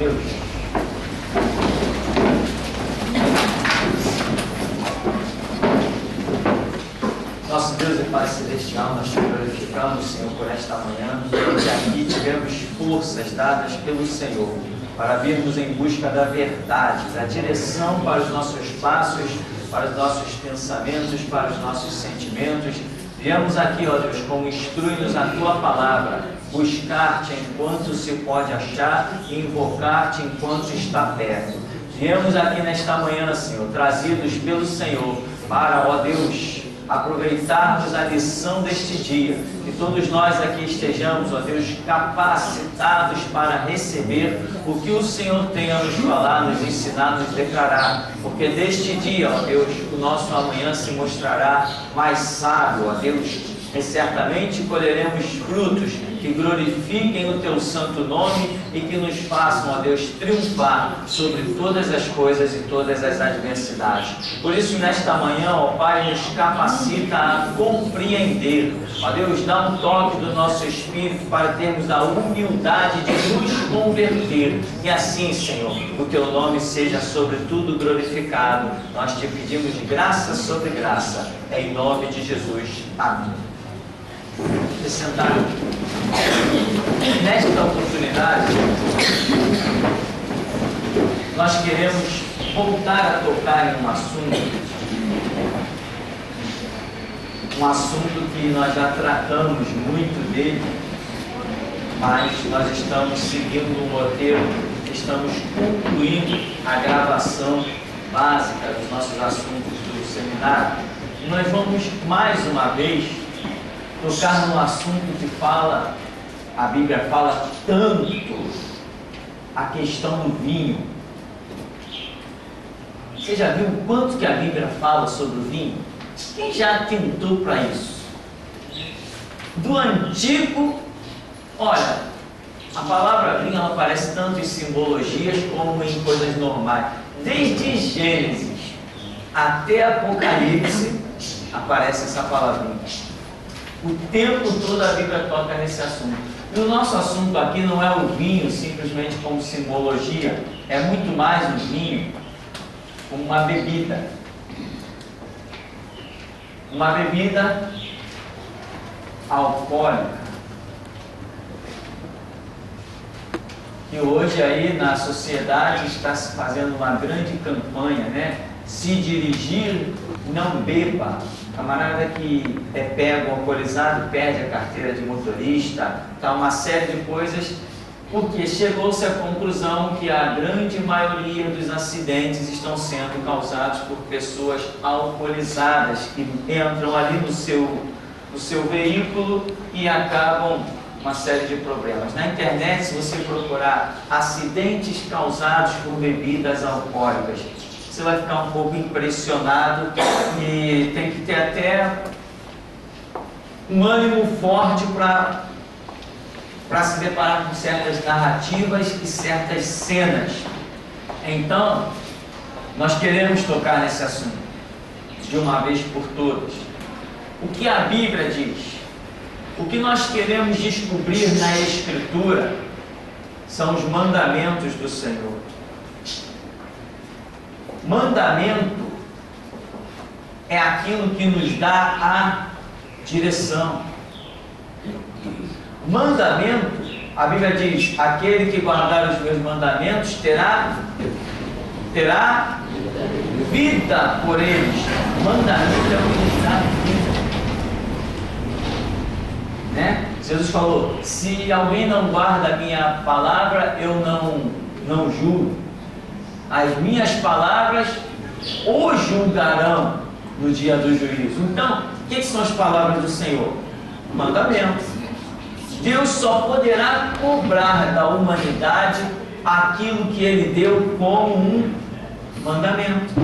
Deus. Nosso Deus e Pai Celestial, nós te glorificamos, Senhor, por esta manhã, que aqui tivemos forças dadas pelo Senhor para virmos em busca da verdade, da direção para os nossos passos, para os nossos pensamentos, para os nossos sentimentos. Viemos aqui, ó Deus, como instrui-nos a tua palavra, buscar-te enquanto se pode achar e invocar-te enquanto está perto. Viemos aqui nesta manhã, Senhor, trazidos pelo Senhor para, ó Deus, aproveitarmos a lição deste dia, que todos nós aqui estejamos, ó Deus, capacitados para receber o que o Senhor tem a nos falar, nos ensinar, nos declarar, porque deste dia, ó Deus, o nosso amanhã se mostrará mais sábio, ó Deus, e certamente colheremos frutos que glorifiquem o teu santo nome e que nos façam, ó Deus, triunfar sobre todas as coisas e todas as adversidades. Por isso, nesta manhã, ó Pai, nos capacita a compreender. Ó Deus, dá um toque do nosso espírito para termos a humildade de nos converter. E assim, Senhor, o teu nome seja sobretudo glorificado. Nós te pedimos graça sobre graça. Em nome de Jesus. Amém. Se sentar. Nesta oportunidade, nós queremos voltar a tocar em um assunto, um assunto que nós já tratamos muito dele, mas nós estamos seguindo um roteiro, estamos concluindo a gravação básica dos nossos assuntos do seminário. E nós vamos mais uma vez tocar num assunto que fala, a Bíblia fala tanto a questão do vinho. Você já viu o quanto que a Bíblia fala sobre o vinho? Quem já tentou para isso? Do antigo, olha, a palavra vinho aparece tanto em simbologias como em coisas normais. Desde Gênesis até Apocalipse aparece essa palavrinha. O tempo todo a Bíblia toca nesse assunto. E o nosso assunto aqui não é o vinho simplesmente como simbologia, é muito mais o vinho como uma bebida. Uma bebida alcoólica. E hoje aí na sociedade está se fazendo uma grande campanha, né? Se dirigir, não beba camarada que é pego alcoolizado perde a carteira de motorista, tá uma série de coisas, porque chegou-se à conclusão que a grande maioria dos acidentes estão sendo causados por pessoas alcoolizadas que entram ali no seu, no seu veículo e acabam uma série de problemas. Na internet, se você procurar acidentes causados por bebidas alcoólicas, você vai ficar um pouco impressionado e tem que ter até um ânimo forte para se deparar com certas narrativas e certas cenas. Então, nós queremos tocar nesse assunto de uma vez por todas. O que a Bíblia diz? O que nós queremos descobrir na Escritura são os mandamentos do Senhor. Mandamento é aquilo que nos dá a direção. Mandamento, a Bíblia diz: aquele que guardar os meus mandamentos terá terá vida por eles. Mandamento é o que nos dá vida. Né? Jesus falou: se alguém não guarda a minha palavra, eu não não julgo as minhas palavras o julgarão no dia do juízo. Então, o que, são as palavras do Senhor? Mandamentos. Deus só poderá cobrar da humanidade aquilo que ele deu como um mandamento.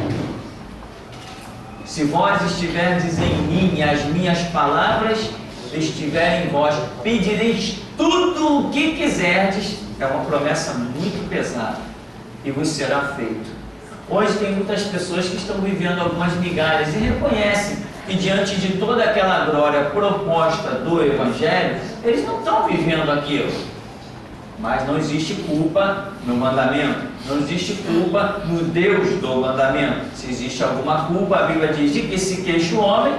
Se vós estiverdes em mim e as minhas palavras estiverem em vós, pedireis tudo o que quiserdes. É uma promessa muito pesada e vos será feito. Hoje tem muitas pessoas que estão vivendo algumas migalhas e reconhecem que diante de toda aquela glória proposta do Evangelho, eles não estão vivendo aquilo. Mas não existe culpa no mandamento. Não existe culpa no Deus do mandamento. Se existe alguma culpa, a Bíblia diz de que se queixa o homem,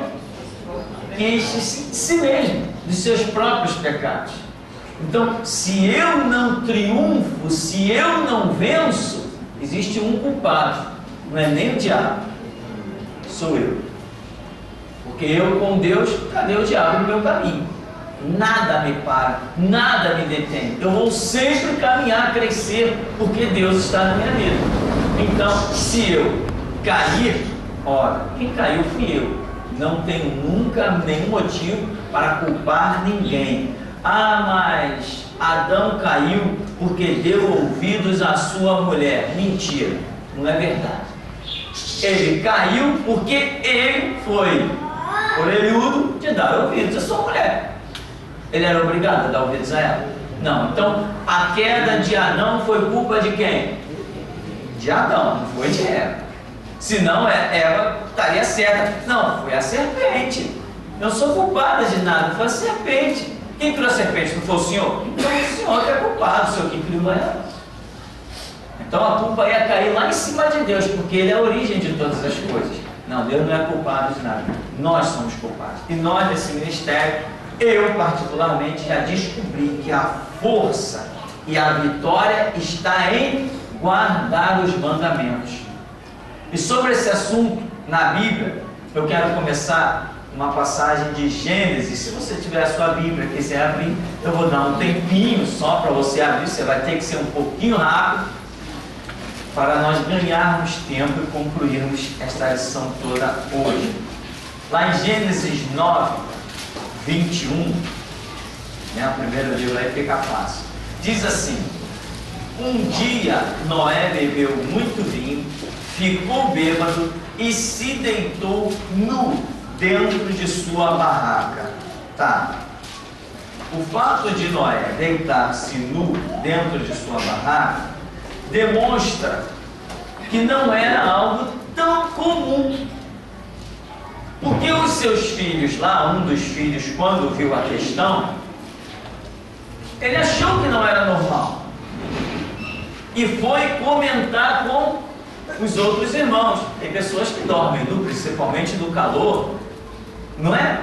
queixe-se de si mesmo, de seus próprios pecados. Então, se eu não triunfo, se eu não venço, existe um culpado. Não é nem o diabo, sou eu. Porque eu com Deus, cadê o diabo no meu caminho? Nada me para, nada me detém. Eu vou sempre caminhar, crescer, porque Deus está na minha vida. Então, se eu cair, ora, quem caiu fui eu. Não tenho nunca nenhum motivo para culpar ninguém. Ah, mas Adão caiu porque deu ouvidos à sua mulher. Mentira, não é verdade. Ele caiu porque ele foi orelhudo de dar ouvidos à sua mulher ele era obrigado a dar ouvidos a ela? Não. Então, a queda de Adão foi culpa de quem? De Adão, não foi de Eva. Senão é, Eva estaria certa. Não, foi a serpente. Não sou culpada de nada, foi a serpente. Quem criou a serpente? Não foi o Senhor? Então o Senhor que é culpado, o Senhor que criou ela. Então a culpa ia cair lá em cima de Deus, porque Ele é a origem de todas as coisas. Não, Deus não é culpado de nada. Nós somos culpados. E nós, nesse ministério, eu, particularmente, já descobri que a força e a vitória está em guardar os mandamentos. E sobre esse assunto, na Bíblia, eu quero começar uma passagem de Gênesis. Se você tiver a sua Bíblia e quiser abrir, eu vou dar um tempinho só para você abrir. Você vai ter que ser um pouquinho rápido para nós ganharmos tempo e concluirmos esta lição toda hoje. Lá em Gênesis 9, 21, né, o primeiro livro aí fica fácil. Diz assim: Um dia Noé bebeu muito vinho, ficou bêbado e se deitou nu dentro de sua barraca. Tá. O fato de Noé deitar-se nu dentro de sua barraca demonstra que não era algo tão comum porque os seus filhos, lá, um dos filhos, quando viu a questão, ele achou que não era normal. E foi comentar com os outros irmãos. Tem pessoas que dormem, no, principalmente no calor, não é?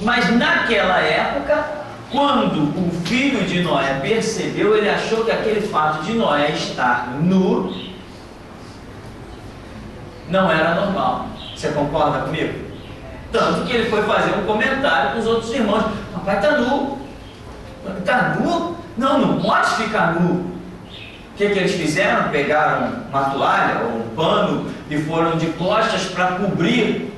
Mas naquela época, quando o filho de Noé percebeu, ele achou que aquele fato de Noé estar nu não era normal. Você concorda comigo? Tanto que ele foi fazer um comentário com os outros irmãos: Papai está nu. Está nu? Não, não pode ficar nu. O que, que eles fizeram? Pegaram uma toalha ou um pano e foram de costas para cobrir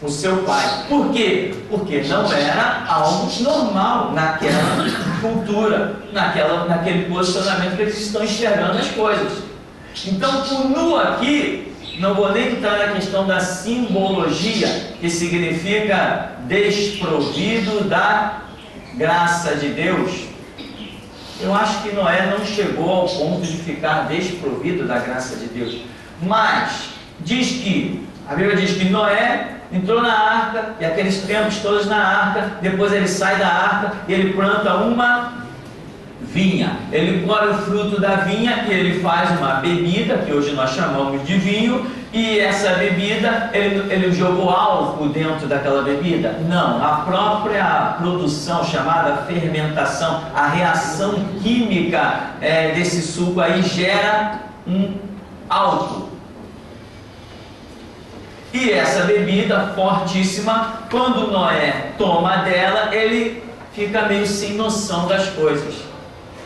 o seu pai. Por quê? Porque não era algo normal naquela cultura, naquela, naquele posicionamento que eles estão enxergando as coisas. Então, o nu aqui não vou nem entrar na questão da simbologia, que significa desprovido da graça de Deus. Eu acho que Noé não chegou ao ponto de ficar desprovido da graça de Deus. Mas diz que, a Bíblia diz que Noé entrou na arca, e aqueles tempos todos na arca, depois ele sai da arca e ele planta uma vinha. Ele colhe o fruto da vinha e ele faz uma bebida, que hoje nós chamamos de vinho, e essa bebida, ele, ele jogou álcool dentro daquela bebida? Não, a própria produção, chamada fermentação, a reação química é, desse suco aí gera um álcool. E essa bebida fortíssima, quando Noé toma dela, ele fica meio sem noção das coisas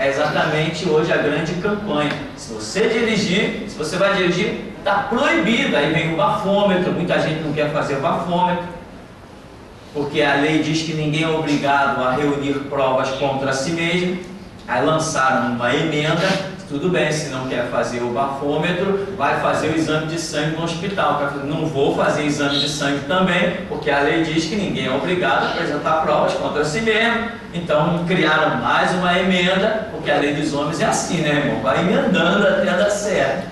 é exatamente hoje a grande campanha. Se você dirigir, se você vai dirigir, está proibido. Aí vem o bafômetro, muita gente não quer fazer bafômetro, porque a lei diz que ninguém é obrigado a reunir provas contra si mesmo. Aí lançaram uma emenda tudo bem, se não quer fazer o bafômetro, vai fazer o exame de sangue no hospital. Não vou fazer exame de sangue também, porque a lei diz que ninguém é obrigado a apresentar provas contra si mesmo. Então criaram mais uma emenda, porque a lei dos homens é assim, né, irmão? Vai emendando até dar certo.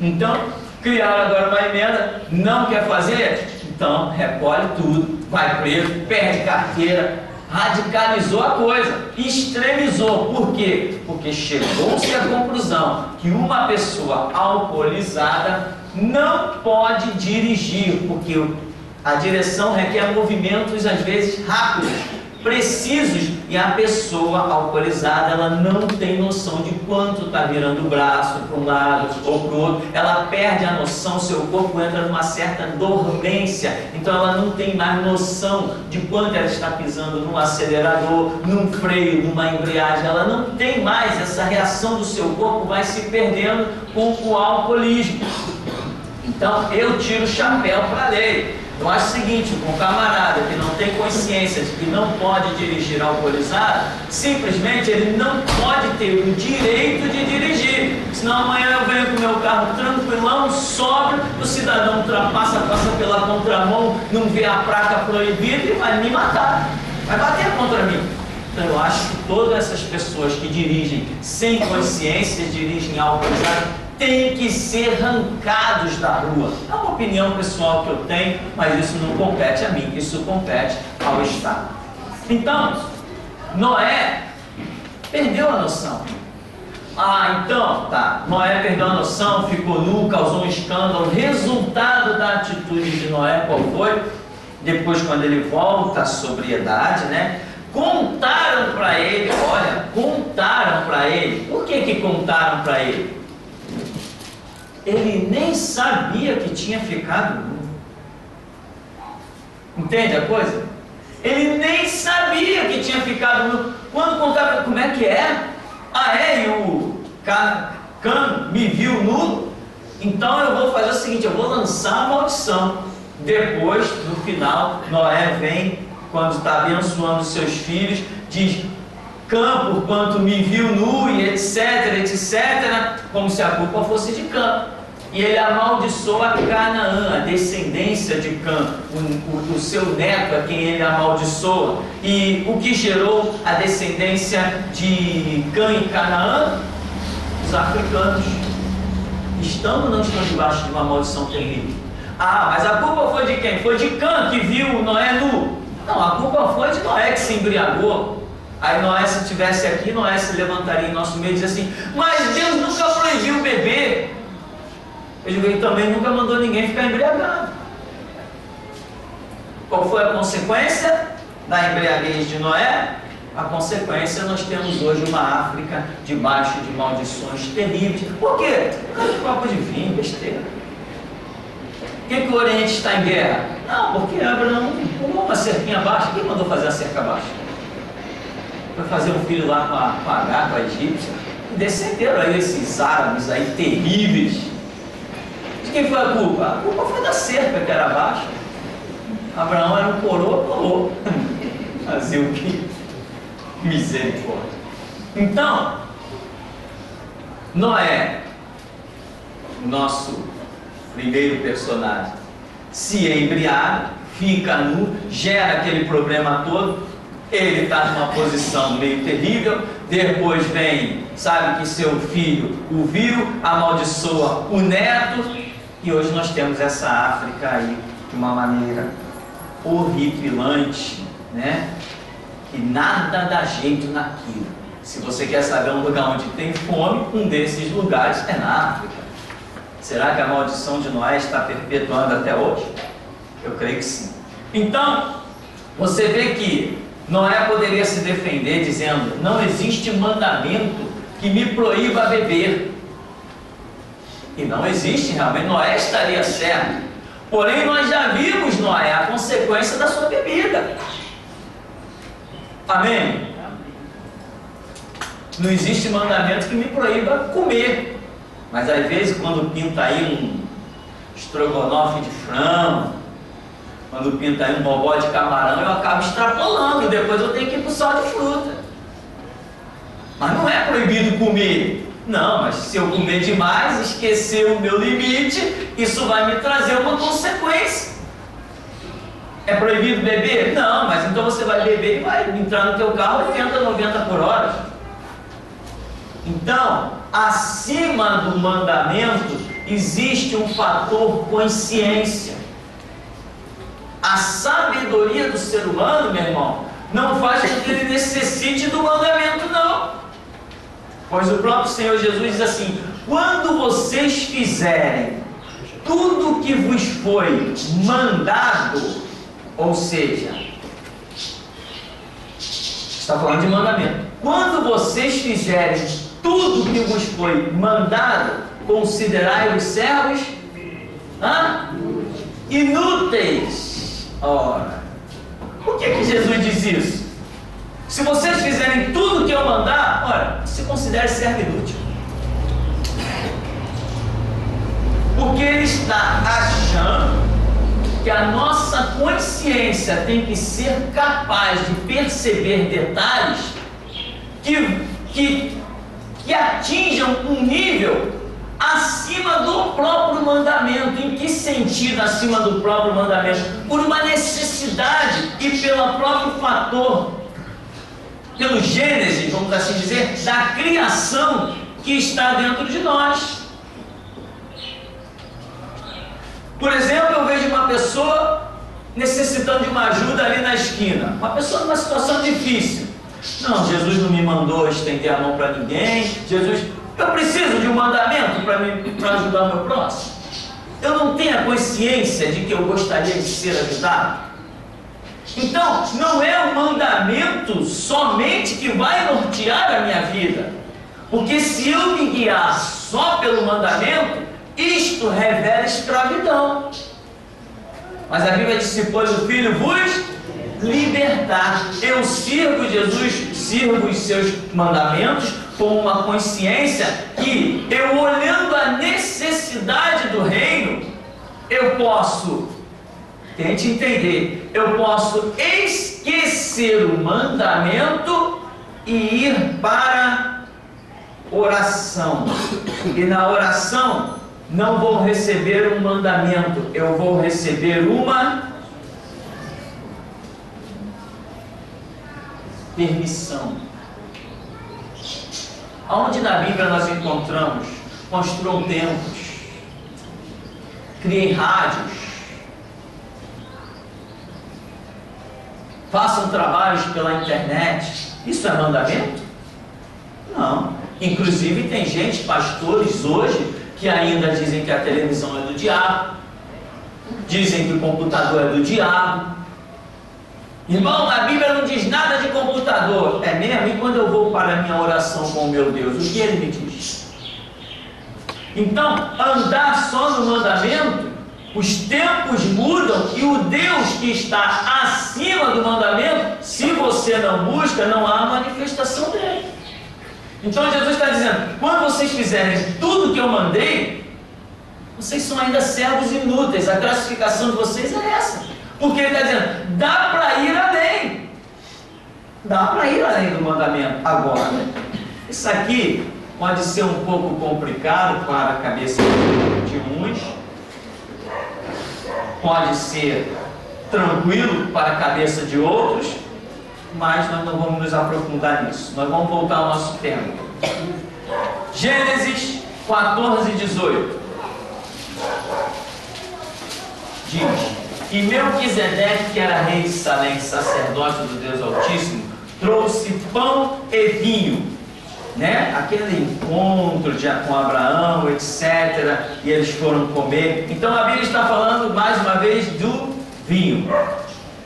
Então, criaram agora uma emenda, não quer fazer? Então recolhe tudo, vai preso, perde carteira. Radicalizou a coisa, extremizou. Por quê? Porque chegou-se à conclusão que uma pessoa alcoolizada não pode dirigir, porque a direção requer movimentos às vezes rápidos precisos e a pessoa alcoolizada ela não tem noção de quanto está virando o braço para um lado ou para o outro, ela perde a noção, seu corpo entra numa certa dormência, então ela não tem mais noção de quanto ela está pisando num acelerador, num freio, numa embreagem, ela não tem mais essa reação do seu corpo, vai se perdendo com o alcoolismo. Então eu tiro o chapéu para a lei. Eu acho o seguinte, um camarada que não tem consciência de que não pode dirigir alcoolizado, simplesmente ele não pode ter o direito de dirigir. Senão amanhã eu venho com meu carro tranquilão, sobra, o cidadão ultrapassa, passa pela contramão, não vê a placa proibida e vai me matar. Vai bater contra mim. Então eu acho que todas essas pessoas que dirigem sem consciência, dirigem alcoolizado, têm que ser arrancados da rua. É uma opinião pessoal que eu tenho, mas isso não compete a mim, isso compete ao Estado. Então, Noé perdeu a noção. Ah, então, tá. Noé perdeu a noção, ficou nu, causou um escândalo. Resultado da atitude de Noé, qual foi? Depois, quando ele volta à sobriedade, né? Contaram para ele, olha, contaram para ele. Por que que contaram para ele? Ele nem sabia que tinha ficado nu. Entende a coisa? Ele nem sabia que tinha ficado nu. Quando contava, como é que é? Ah, é? E o Cã me viu nu? Então eu vou fazer o seguinte: eu vou lançar a maldição. Depois, no final, Noé vem, quando está abençoando seus filhos, diz: Cã, por quanto me viu nu e etc, etc, como se a culpa fosse de Cã. E ele amaldiçoa Canaã, a descendência de Cã, o, o, o, seu neto a quem ele amaldiçoa. E o que gerou a descendência de Cã e Canaã? Os africanos. Estão ou não estão debaixo de uma maldição terrível? Ah, mas a culpa foi de quem? Foi de Cã que viu Noé nu. Não, a culpa foi de Noé que se embriagou. Aí Noé, se estivesse aqui, Noé se levantaria em nosso meio e dizia assim: Mas Deus nunca proibiu beber. Ele também nunca mandou ninguém ficar embriagado. Qual foi a consequência da embriaguez de Noé? A consequência, nós temos hoje uma África debaixo de maldições terríveis. Por quê? Por causa de copo de vinho, besteira. Por que, que o Oriente está em guerra? Não, porque Abraão pulou uma cerquinha baixa. Quem mandou fazer a cerca baixa? Foi fazer um filho lá com a, com a egípcia. E descenderam aí esses árabes aí terríveis. De quem foi a culpa? A culpa foi da cerca que era baixa. Abraão era um coroa, pulou. Fazer o que? Misericórdia. Então, Noé, nosso primeiro personagem, se embriaga, fica nu, gera aquele problema todo, ele está numa posição meio terrível, depois vem, sabe que seu filho o viu, amaldiçoa o neto, e hoje nós temos essa África aí de uma maneira horripilante, né? E nada dá jeito naquilo. Se você quer saber um lugar onde tem fome, um desses lugares é na África. Será que a maldição de Noé está perpetuando até hoje? Eu creio que sim. Então, você vê que Noé poderia se defender dizendo: Não existe mandamento que me proíba beber. E não existe realmente, Noé estaria certo. Porém, nós já vimos, Noé, a consequência da sua bebida. Amém? Não existe mandamento que me proíba comer. Mas às vezes, quando pinta aí um estrogonofe de frango, quando pinta aí um bobó de camarão, eu acabo extrapolando, depois eu tenho que ir para o sal de fruta. Mas não é proibido comer. Não, mas se eu comer demais, esquecer o meu limite, isso vai me trazer uma consequência. É proibido beber? Não, mas então você vai beber e vai entrar no teu carro 80, 90 por hora. Então, acima do mandamento, existe um fator consciência. A sabedoria do ser humano, meu irmão, não faz com que ele necessite do mandamento, não. Pois o próprio Senhor Jesus diz assim: quando vocês fizerem tudo que vos foi mandado, ou seja, está falando de mandamento. Quando vocês fizerem tudo que vos foi mandado, considerai os servos hã? inúteis. Ora, por que, que Jesus diz isso? Se vocês fizerem tudo que eu mandar, olha, se considere servo inútil. Porque ele está achando que a nossa consciência tem que ser capaz de perceber detalhes que, que, que atinjam um nível acima do próprio mandamento. Em que sentido acima do próprio mandamento? Por uma necessidade e pelo próprio fator, pelo gênese, vamos assim dizer, da criação que está dentro de nós. Por exemplo, eu vejo uma pessoa necessitando de uma ajuda ali na esquina, uma pessoa numa situação difícil. Não, Jesus não me mandou estender a mão para ninguém. Jesus, eu preciso de um mandamento para ajudar meu próximo. Eu não tenho a consciência de que eu gostaria de ser ajudado. Então, não é o mandamento somente que vai nortear a minha vida. Porque se eu me guiar só pelo mandamento, isto revela escravidão. Mas a Bíblia diz: se pois o Filho vos libertar, eu sirvo Jesus, sirvo os seus mandamentos com uma consciência que eu olhando a necessidade do reino, eu posso, tente entender, eu posso esquecer o mandamento e ir para oração. E na oração não vou receber um mandamento, eu vou receber uma permissão. Aonde na Bíblia nós encontramos? Construam templos, criem rádios, façam trabalhos pela internet. Isso é mandamento? Não. Inclusive tem gente, pastores hoje, que ainda dizem que a televisão é do diabo, dizem que o computador é do diabo. Irmão, a Bíblia não diz nada de computador. É mesmo? E quando eu vou para a minha oração com o meu Deus, o que ele me diz? Então, andar só no mandamento, os tempos mudam e o Deus que está acima do mandamento, se você não busca, não há manifestação dele. Então Jesus está dizendo: quando vocês fizerem tudo que eu mandei, vocês são ainda servos inúteis. A classificação de vocês é essa. Porque ele está dizendo: dá para ir além. Dá para ir além do mandamento. Agora, isso aqui pode ser um pouco complicado para a cabeça de uns, pode ser tranquilo para a cabeça de outros mas nós não vamos nos aprofundar nisso. Nós vamos voltar ao nosso tema. Gênesis 14, 18. Diz: E Melquisedeque, que era rei de Salém, sacerdote do Deus Altíssimo, trouxe pão e vinho. Né? Aquele encontro de, com Abraão, etc. E eles foram comer. Então a Bíblia está falando mais uma vez do vinho.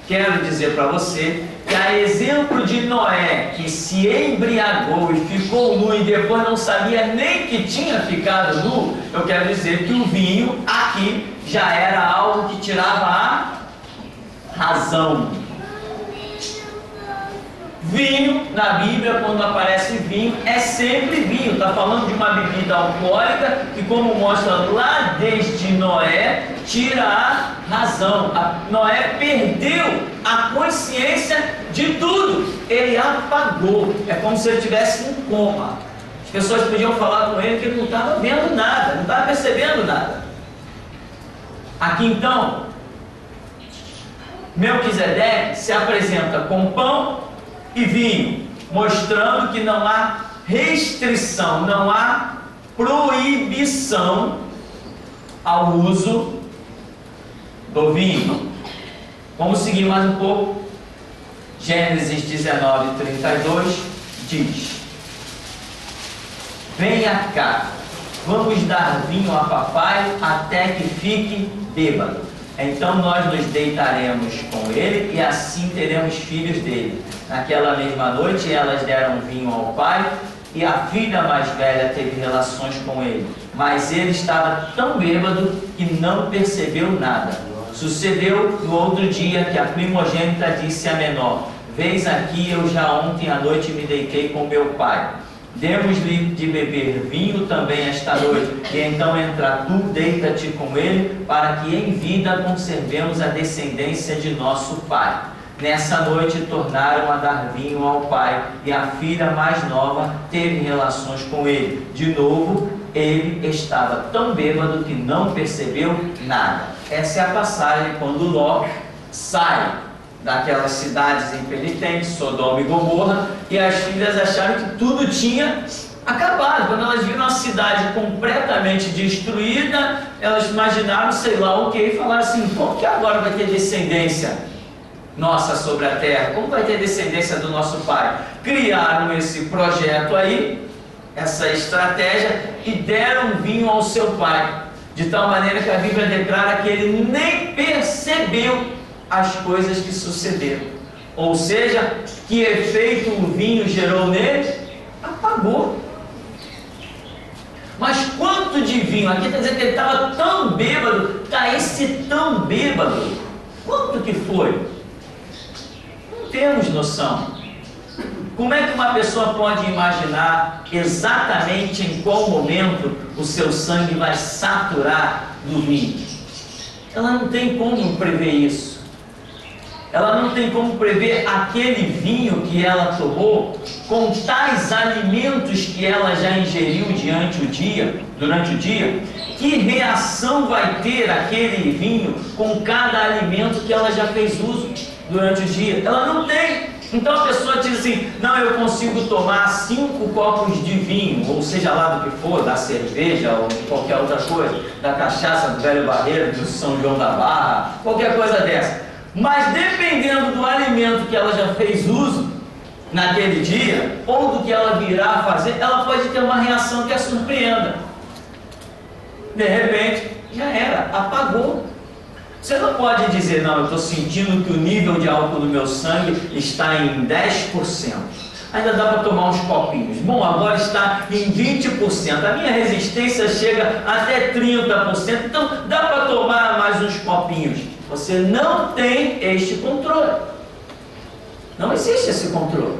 Quero dizer para você que a exemplo de Noé, que se embriagou e ficou nu e depois não sabia nem que tinha ficado nu, eu quero dizer que o vinho aqui já era algo que tirava a razão. Vinho, na Bíblia, quando aparece vinho, é sempre vinho. Está falando de uma bebida alcoólica que, como mostra lá desde Noé, tira a razão. A Noé perdeu a consciência de tudo. Ele apagou. É como se ele tivesse um coma. As pessoas podiam falar com ele que ele não estava vendo nada, não estava percebendo nada. Aqui então, Melquisedeque se apresenta com pão e vinho, mostrando que não há restrição, não há proibição ao uso do vinho. Vamos seguir mais um pouco. Gênesis 19, 32 diz: Venha cá, vamos dar vinho a papai até que fique bêbado. Então nós nos deitaremos com ele e assim teremos filhos dele. Naquela mesma noite elas deram vinho ao pai e a filha mais velha teve relações com ele. Mas ele estava tão bêbado que não percebeu nada. Sucedeu no outro dia que a primogênita disse à menor: Vês aqui, eu já ontem à noite me deitei com meu pai. Demos-lhe de beber vinho também esta noite, e então entra tu, deita-te com ele, para que em vida conservemos a descendência de nosso pai. Nessa noite tornaram a dar vinho ao pai, e a filha mais nova teve relações com ele. De novo, ele estava tão bêbado que não percebeu nada. Essa é a passagem quando Ló sai daquelas cidades impenitentes, Sodoma e Gomorra, e as filhas acharam que tudo tinha acabado. Quando elas viram a cidade completamente destruída, elas imaginaram, sei lá o que, e falaram assim: como que agora vai ter descendência nossa sobre a terra? Como vai ter descendência do nosso pai? Criaram esse projeto aí, essa estratégia, e deram vinho ao seu pai. De tal maneira que a Bíblia declara que ele nem percebeu as coisas que sucederam. Ou seja, que efeito o vinho gerou nele? Apagou. Mas quanto de vinho? Aqui está dizendo que ele estava tão bêbado, está esse tão bêbado. Quanto que foi? Não temos noção. Como é que uma pessoa pode imaginar exatamente em qual momento o seu sangue vai saturar do vinho? Ela não tem como prever isso ela não tem como prever aquele vinho que ela tomou com tais alimentos que ela já ingeriu diante o dia, durante o dia. Que reação vai ter aquele vinho com cada alimento que ela já fez uso durante o dia? Ela não tem. Então a pessoa diz assim: não, eu consigo tomar cinco copos de vinho, ou seja lá do que for, da cerveja ou qualquer outra coisa, da cachaça do Velho Barreiro, do São João da Barra, qualquer coisa dessa. Mas dependendo do alimento que ela já fez uso naquele dia, ou do que ela virá fazer, ela pode ter uma reação que a surpreenda. De repente, já era, apagou. Você não pode dizer, não, eu estou sentindo que o nível de álcool no meu sangue está em 10%. Ainda dá para tomar uns copinhos. Bom, agora está em 20%. A minha resistência chega até 30%. Então dá para tomar mais uns copinhos. Você não tem este controle. Não existe esse controle.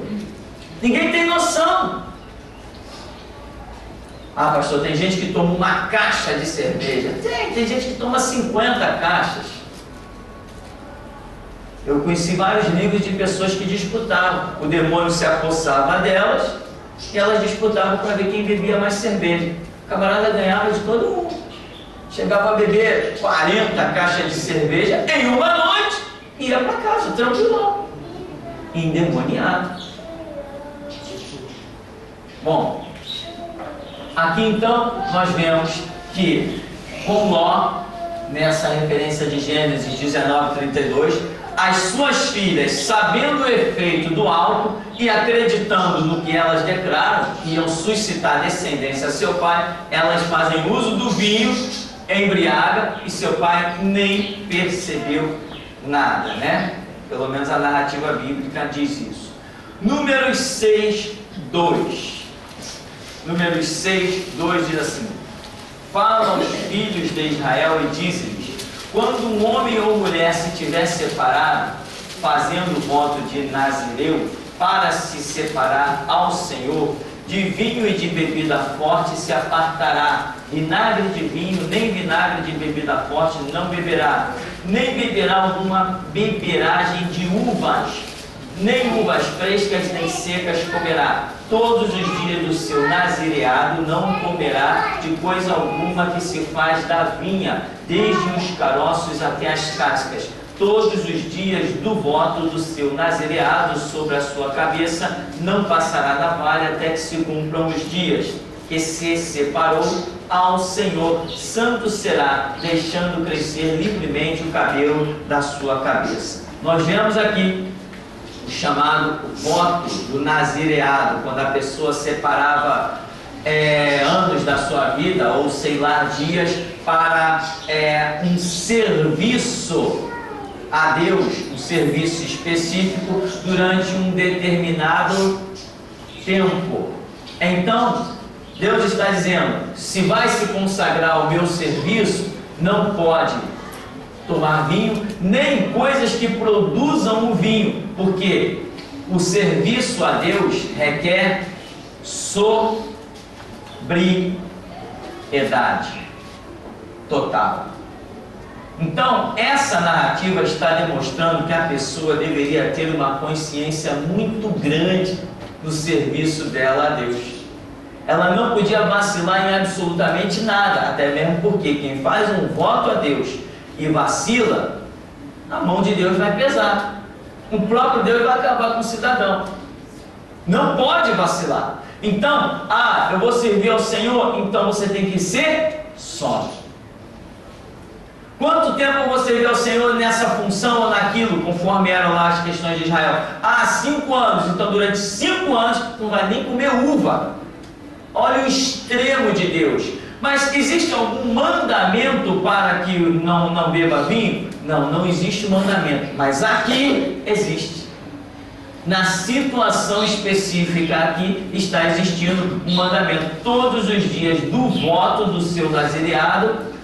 Ninguém tem noção. Ah, pastor, tem gente que toma uma caixa de cerveja. Tem, tem gente que toma 50 caixas. Eu conheci vários livros de pessoas que disputavam. O demônio se apossava delas e elas disputavam para ver quem bebia mais cerveja. O camarada ganhava de todo mundo. Chegava a beber 40 caixas de cerveja em uma noite, ia para casa, tranquilão, endemoniado. Bom, aqui então nós vemos que com Ló, nessa referência de Gênesis 19, 32, as suas filhas, sabendo o efeito do álcool e acreditando no que elas declaram, que iam suscitar descendência a seu pai, elas fazem uso do vinho embriaga e seu pai nem percebeu nada, né? Pelo menos a narrativa bíblica diz isso. Números 6, 2. Números 6, 2 diz assim: Fala aos filhos de Israel e diz-lhes: Quando um homem ou mulher se tiver separado, fazendo voto de Nazireu, para se separar ao Senhor, de vinho e de bebida forte se apartará, vinagre de vinho, nem vinagre de bebida forte não beberá, nem beberá alguma beberagem de uvas, nem uvas frescas nem secas comerá. Todos os dias do seu nazireado não comerá de coisa alguma que se faz da vinha, desde os caroços até as cascas todos os dias do voto do seu nazireado sobre a sua cabeça, não passará da palha até que se cumpram os dias que se separou ao Senhor. Santo será, deixando crescer livremente o cabelo da sua cabeça. Nós vemos aqui os chamado voto do nazireado, quando a pessoa separava é, anos da sua vida, ou sei lá, dias, para é, um serviço a Deus, um serviço específico durante um determinado tempo. Então, Deus está dizendo: se vai se consagrar ao meu serviço, não pode tomar vinho, nem coisas que produzam o vinho, porque o serviço a Deus requer sobriedade total. Então, essa narrativa está demonstrando que a pessoa deveria ter uma consciência muito grande no serviço dela a Deus. Ela não podia vacilar em absolutamente nada, até mesmo porque quem faz um voto a Deus e vacila, a mão de Deus vai pesar. O próprio Deus vai acabar com o cidadão. Não pode vacilar. Então, ah, eu vou servir ao Senhor, então você tem que ser sóbrio. Quanto tempo você servir ao Senhor nessa função ou naquilo, conforme eram lá as questões de Israel? Ah, cinco anos. Então, durante cinco anos, não vai nem comer uva. Olha o extremo de Deus. Mas existe algum mandamento para que não, não beba vinho? Não, não existe mandamento. Mas aqui existe. Na situação específica aqui está existindo um mandamento. Todos os dias do voto do seu nazireado,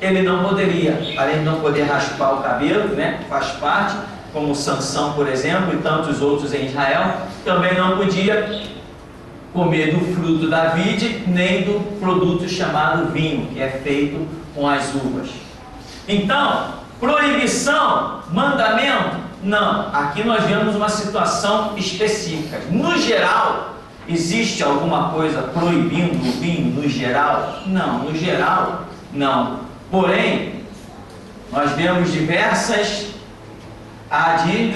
ele não poderia, além de não poder raspar o cabelo, né? Faz parte, como Sansão, por exemplo, e tantos outros em Israel, também não podia comer do fruto da vide, nem do produto chamado vinho, que é feito com as uvas. Então, proibição, mandamento, não. Aqui nós vemos uma situação específica. No geral, existe alguma coisa proibindo o vinho no geral? Não, no geral, não. Porém, nós vemos diversas ad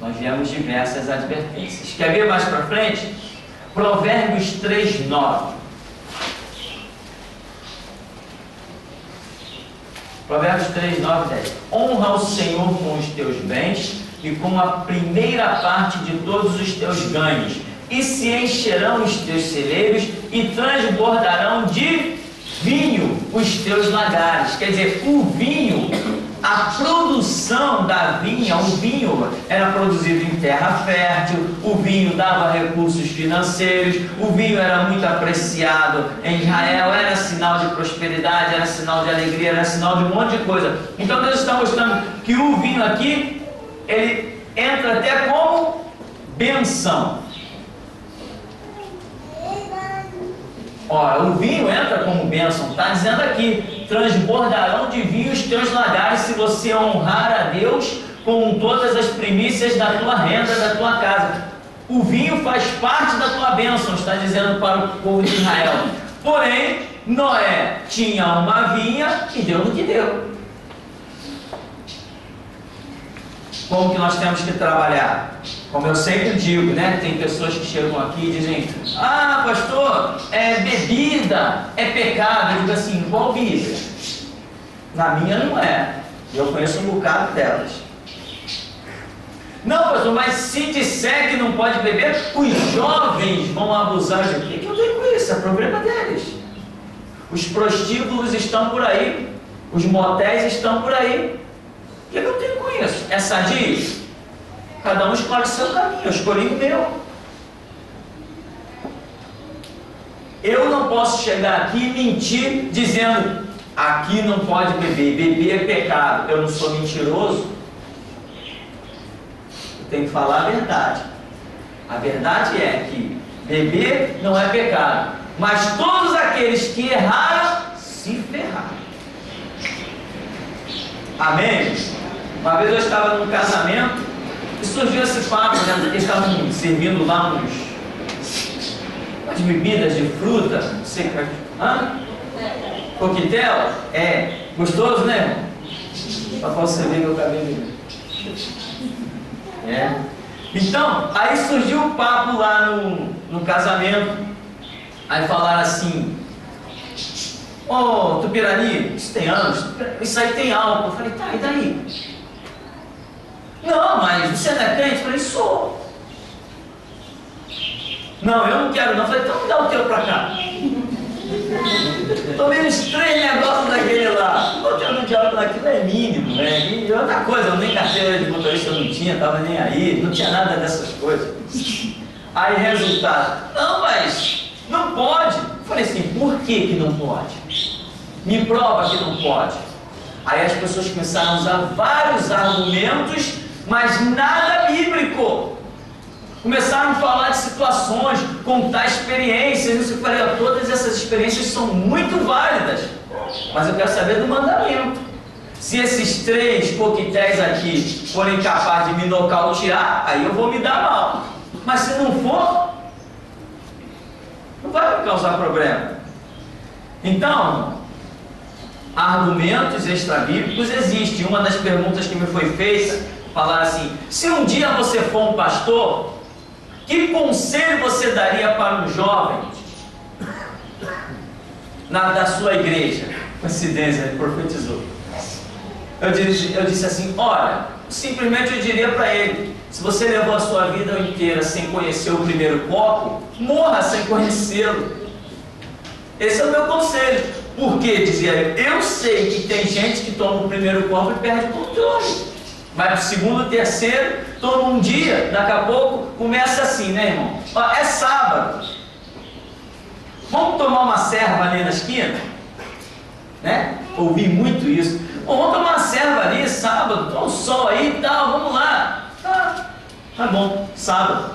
nós vemos diversas advertências. Quer ver mais para frente? Provérbios 3, 9. Provérbios 3, 9, 10. Honra o Senhor com os teus bens e com a primeira parte de todos os teus ganhos, e se encherão os teus celeiros e transbordarão de vinho os teus lagares. Quer dizer, o vinho a produção da vinha, o vinho era produzido em terra fértil, o vinho dava recursos financeiros, o vinho era muito apreciado em Israel, era sinal de prosperidade, era sinal de alegria, era sinal de um monte de coisa. Então Deus está mostrando que o vinho aqui, ele entra até como benção. Ora, o vinho entra como bênção, está dizendo aqui: transbordarão de vinho os teus lagares se você honrar a Deus com todas as primícias da tua renda, da tua casa. O vinho faz parte da tua bênção, está dizendo para o povo de Israel. Porém, Noé tinha uma vinha e deu no que deu. Como que nós temos que trabalhar? Como eu sempre digo, né? Tem pessoas que chegam aqui e dizem: Ah, pastor, é bebida, é pecado. Eu digo assim: qual Bíblia? Na minha não é. Eu conheço um bocado delas. Não, pastor, mas se disser que não pode beber, os jovens vão abusar de quê? Que eu tenho com isso, é problema deles. Os prostíbulos estão por aí, os motéis estão por aí. O que eu tenho? É sadio? Cada um escolhe o seu caminho, eu escolhi o meu. Eu não posso chegar aqui e mentir dizendo aqui não pode beber, beber é pecado. Eu não sou mentiroso. Eu tenho que falar a verdade. A verdade é que beber não é pecado. Mas todos aqueles que erraram se ferraram. Amém? Uma vez eu estava num casamento e surgiu esse papo, né? Eles estavam servindo lá uns, umas bebidas de fruta, não sei Hã? Coquetel? É. Gostoso, né? Só posso ver meu cabelo. É. Então, aí surgiu um papo lá no, no casamento. Aí falaram assim: Ô, oh, Tupirani, isso tem anos, isso aí tem álcool. Eu falei, tá, e daí? Não, mas você não é crente? Eu falei, sou. Não, eu não quero não. Eu falei, então me dá o teu para cá. Tomei uns três negócios daquele lá. O teu no diabo daquilo é mínimo, né? E outra coisa, nem carteira de motorista não tinha, tava nem aí, não tinha nada dessas coisas. Aí resultado, não, mas não pode. Eu falei assim, por que que não pode? Me prova que não pode. Aí as pessoas começaram a usar vários argumentos, mas nada bíblico. Começaram a falar de situações, contar experiências, eu falei, todas essas experiências são muito válidas, mas eu quero saber do mandamento. Se esses três coquetéis aqui forem capazes de me nocautear, aí eu vou me dar mal. Mas se não for, não vai me causar problema. Então, argumentos extrabíblicos existem. Uma das perguntas que me foi feita, falar assim: se um dia você for um pastor, que conselho você daria para um jovem na, da sua igreja? Coincidência, ele profetizou. Eu disse, eu disse assim: olha, simplesmente eu diria para ele: se você levou a sua vida inteira sem conhecer o primeiro copo, morra sem conhecê-lo. Esse é o meu conselho. Porque, dizia ele, eu sei que tem gente que toma o primeiro copo e perde o controle. Vai para o segundo, terceiro, toma um dia, daqui a pouco começa assim, né, irmão? Ó, é sábado. Vamos tomar uma serva ali na esquina? Né? Ouvi muito isso. Bom, vamos tomar uma serva ali, sábado, toma um sol aí e tal, vamos lá. Tá, tá bom, sábado.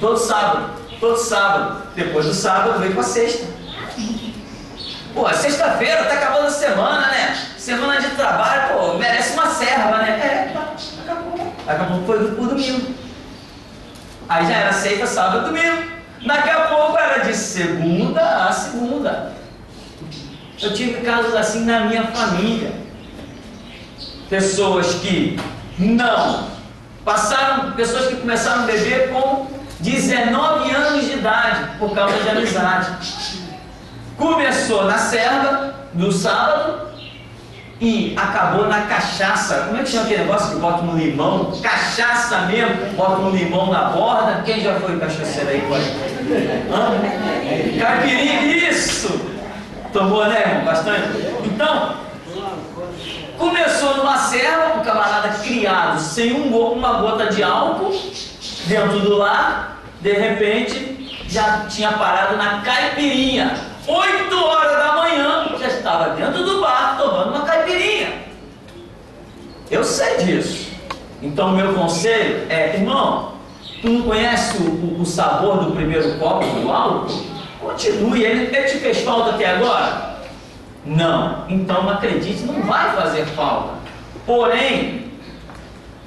Todo sábado, todo sábado. Depois do sábado vem com a sexta. Pô, é sexta-feira, tá acabando a semana, né? Semana de trabalho, pô, merece uma serva, né? É, tá. Daqui a pouco foi o domingo. Aí já era sexta, sábado, domingo. Daqui a pouco era de segunda a segunda. Eu tive casos assim na minha família. Pessoas que não passaram, pessoas que começaram a beber com 19 anos de idade por causa de amizade. Começou na serva, no sábado, e acabou na cachaça. Como é que chama aquele negócio que bota um limão? Cachaça mesmo, bota um limão na borda. Quem já foi cachaceiro aí? Pode? Hã? Caipirinha, isso! Tomou, né, irmão? Bastante? Então, começou numa serva, um camarada criado sem um, uma gota de álcool dentro do lar, de repente já tinha parado na caipirinha. 8 horas da manhã, já estava dentro do caipirinha. Eu sei disso. Então, meu conselho é, irmão, tu não conhece o, o sabor do primeiro copo do álcool? Continue. Ele, ele te fez falta até agora? Não. Então, acredite, não vai fazer falta. Porém,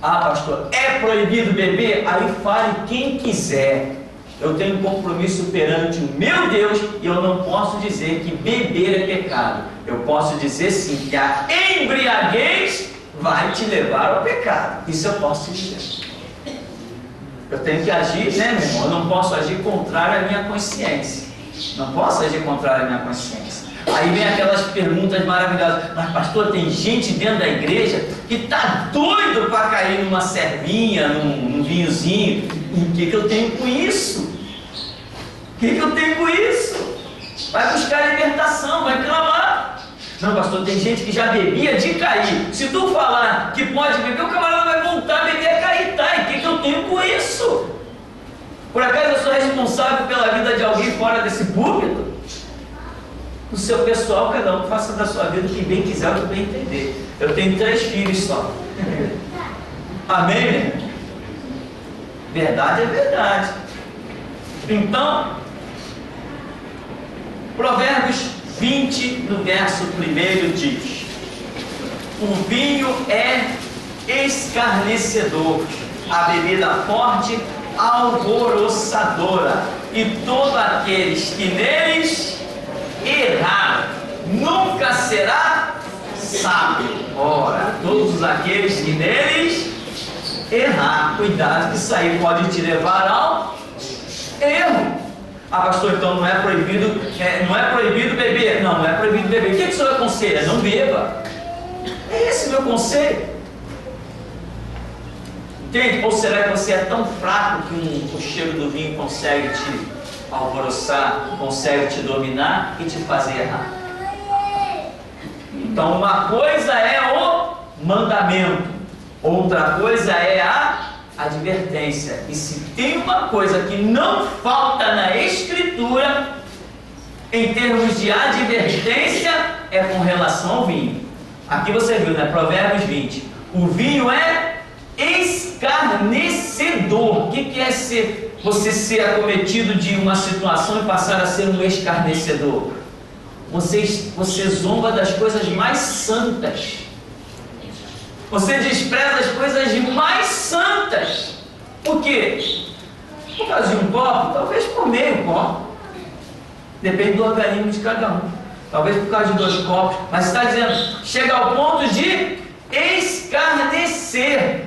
ah, pastor, é proibido beber? Aí fale quem quiser. Eu tenho um compromisso perante o meu Deus e eu não posso dizer que beber é pecado. Eu posso dizer sim que a embriaguez vai te levar ao pecado. Isso eu posso dizer. Eu tenho que agir, né, meu irmão? Eu não posso agir contrário à minha consciência. Não posso agir contrário à minha consciência. Aí vem aquelas perguntas maravilhosas. Mas, pastor, tem gente dentro da igreja que está doido para cair numa servinha, num, num vinhozinho. E o que, que eu tenho com isso? O que, que eu tenho com isso? Vai buscar libertação, vai clamar. Não, pastor, tem gente que já bebia de cair. Se tu falar que pode beber, o camarada vai voltar a beber a cair, tá? E o que, que eu tenho com isso? Por acaso eu sou responsável pela vida de alguém fora desse púlpito? O seu pessoal, cada um faça da sua vida o que bem quiser, o que bem entender. Eu tenho três filhos só. Amém? Verdade é verdade. Então, Provérbios 20, no verso 1 diz: O vinho é escarnecedor, a bebida forte alvoroçadora, e todos aqueles que neles errar nunca será sábio. Ora, todos aqueles que neles errar, cuidado que isso aí pode te levar ao erro. Ah, pastor, então não é proibido, é, não é proibido beber. Não, não é proibido beber. O que, que o senhor aconselha? Não beba. É esse meu conselho. Entende? Ou será que você é tão fraco que um, o cheiro do vinho consegue te alvoroçar, consegue te dominar e te fazer errar? Então, uma coisa é o mandamento, outra coisa é a advertência. E se tem uma coisa que não falta na Escritura, em termos de advertência, é com relação ao vinho. Aqui você viu, né? Provérbios 20. O vinho é escarnecedor. O que é ser, você ser acometido de uma situação e passar a ser um escarnecedor? Você, você zomba das coisas mais santas. Você despreza as coisas mais santas. Por quê? Por causa de um copo? Talvez por meio copo. Depende do organismo de cada um. Talvez por causa de dois copos. Mas está dizendo, chega ao ponto de escarnecer.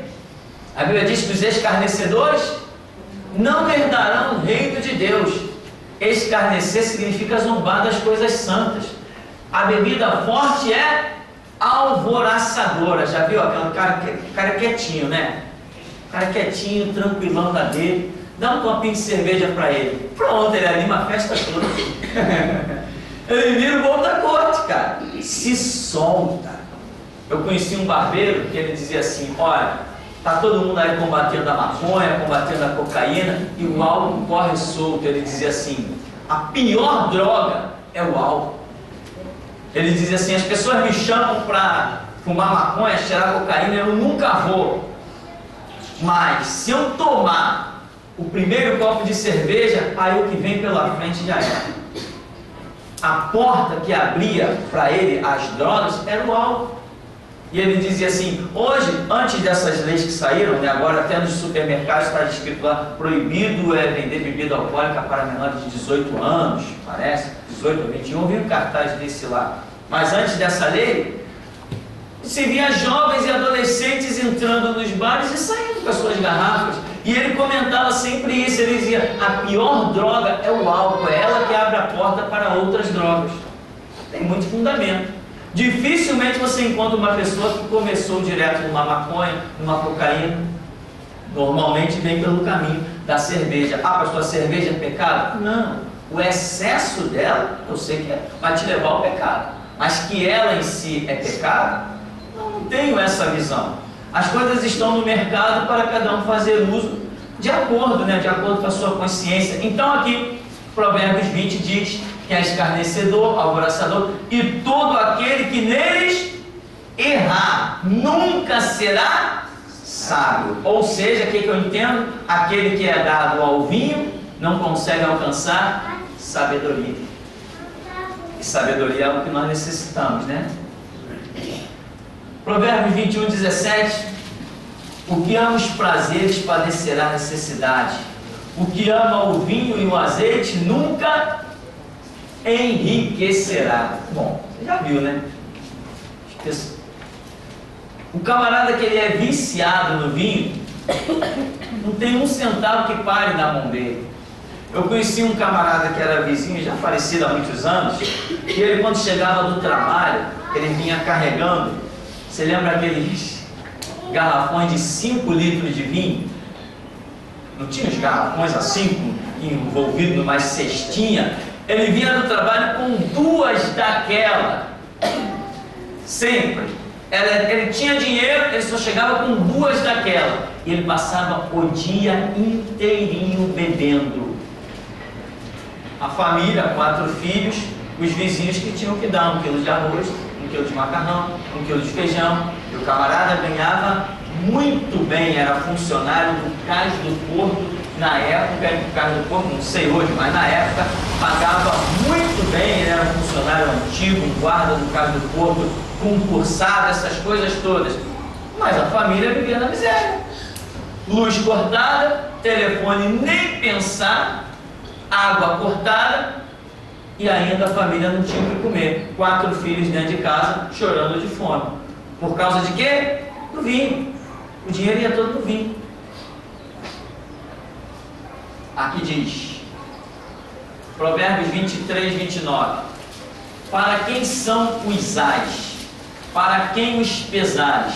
A Bíblia diz que os escarnecedores não herdarão o reino de Deus. Escarnecer significa zombar das coisas santas. A bebida forte é alvoraçadora. Já viu aquele cara, cara quietinho, né? Cara quietinho, tranquilão da dele. Dá um copinho de cerveja para ele. Pronto, ele anima a festa toda. ele vira o da corte, cara. Se solta. Eu conheci um barbeiro que ele dizia assim: olha, tá todo mundo aí combatendo a maconha, combatendo a cocaína e o álcool corre solto. Ele dizia assim: a pior droga é o álcool. Ele dizia assim: as pessoas me chamam para fumar maconha, cheirar cocaína, eu nunca vou. Mas se eu tomar o primeiro copo de cerveja, aí o que vem pela frente já era. A porta que abria para ele as drogas era o álcool. E ele dizia assim: hoje, antes dessas leis que saíram, né, agora até nos supermercados está escrito lá: proibido é vender bebida alcoólica para menores de 18 anos, parece, 18 ou 21. Eu vi um cartaz desse lá. Mas antes dessa lei, se via jovens e adolescentes entrando nos bares e saindo com as suas garrafas. E ele comentava sempre isso: ele dizia, a pior droga é o álcool, é ela que abre a porta para outras drogas. Tem muito fundamento. Dificilmente você encontra uma pessoa que começou direto numa maconha, numa cocaína. Normalmente vem pelo caminho da cerveja. Ah, pastor, a cerveja é pecado? Não. O excesso dela, eu sei que é, vai te levar ao pecado. Mas que ela em si é pecado, não tenho essa visão. As coisas estão no mercado para cada um fazer uso de acordo, né, de acordo com a sua consciência. Então aqui, Provérbios 20 diz que é escarnecedor, alvoroçador, e todo aquele que neles errar nunca será sábio. Ou seja, o que, que eu entendo? Aquele que é dado ao vinho não consegue alcançar sabedoria. E sabedoria é o que nós necessitamos, né? Provérbios 21, 17. O que ama os prazeres padecerá necessidade. O que ama o vinho e o azeite nunca enriquecerá. Bom, você já viu, né? O camarada que ele é viciado no vinho, não tem um centavo que pare na mão dele. Eu conheci um camarada que era vizinho, já falecido há muitos anos, e ele quando chegava do trabalho, ele vinha carregando, você lembra aqueles garrafões de 5 litros de vinho? Não tinha os garrafões assim, envolvidos numa cestinha? Ele vinha do trabalho com duas daquela. Sempre. Ele tinha dinheiro, ele só chegava com duas daquela. E ele passava o dia inteirinho bebendo a família, quatro filhos, os vizinhos que tinham que dar um quilo de arroz, um quilo de macarrão, um quilo de feijão. E o camarada ganhava muito bem, era funcionário do Cais do Porto. Na época, o Cais do Porto, não sei hoje, mas na época pagava muito bem, ele era um funcionário antigo, um guarda do Cais do Porto, concursado, essas coisas todas. Mas a família vivia na miséria. Luz cortada, telefone nem pensar, água cortada e ainda a família não tinha o que comer. Quatro filhos dentro de casa chorando de fome. Por causa de quê? Do vinho. O dinheiro ia todo no vinho. Aqui diz, Provérbios 23, 29. Para quem são os ais? Para quem os pesares?